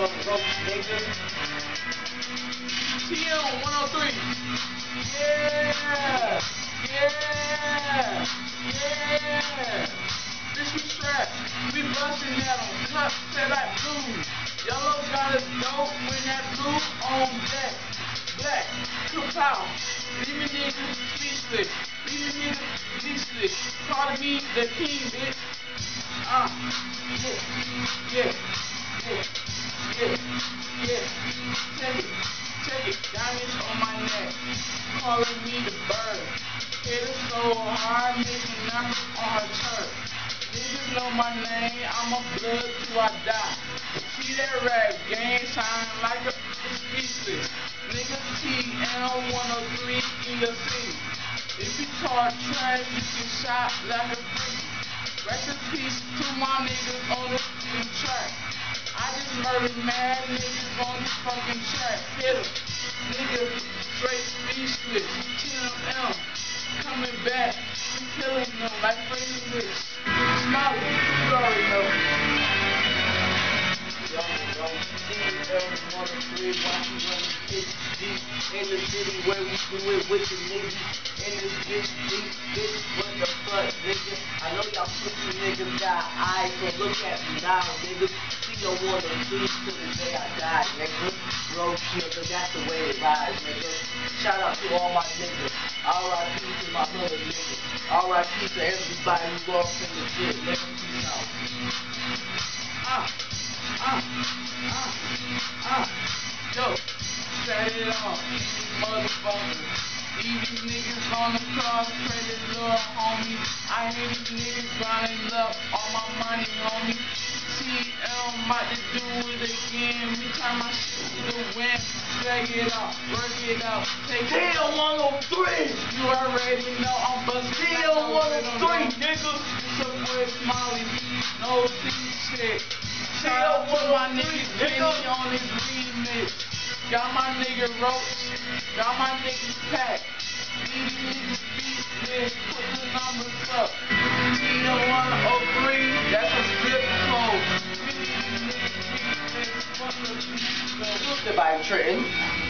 TM 103. Yeah. Yeah. Yeah. This we strap. We busting that on cut, set like blue. Yellow got us dope when that blue on deck. Black, kapow. Leave me niggas speechless. Leave me niggas speechless. Call me the king, bitch. Uh, yeah, On my neck. Calling me the bird. Hit it so hard, making numbers on her church. Niggas know my name, I'm a blood till I die. See that rap game shine like a speechless. Nigga TM 103 in your city. If you talk trash, you get shot like a freak. Rest in peace to my niggas on the fucking track. I just murdered mad niggas on this fucking track. Hit 'em. Nigga, straight speechless. TMM, coming back. We killing them like Freddie Rich. Smiley, you already know. Young roach TM one of three, watch you run this bitch deep in the city where we do it with the niggas in this bitch deep. Pussy niggas got eyes, so look at me now, nigga. See one of three till the day I die, nigga. Roach nigga, that's the way it rides, nigga. Shout out to all my niggas. R.I.P. to my hood niggas. R.I.P. to everybody who lost in the shit, nigga. Peace out. Ah, ah, ah, ah. Yo, set it off, motherfucker. These niggas on the cross, pray the Lord, homie. I hear these niggas running up all my money, homie. I'm about to do it again. We turn my shit to the wind. Drag it out, work it out, take it TM 103! You already know I'm busting TM 103, nigga! It's your boy Smiley, no see shit. Shout out to my 103, nigga nigga. On his remix. Got my nigga Roach, got my niggas packed. These niggas beat put the numbers up. TM 103, that's a zip code. Boosted by Trenton.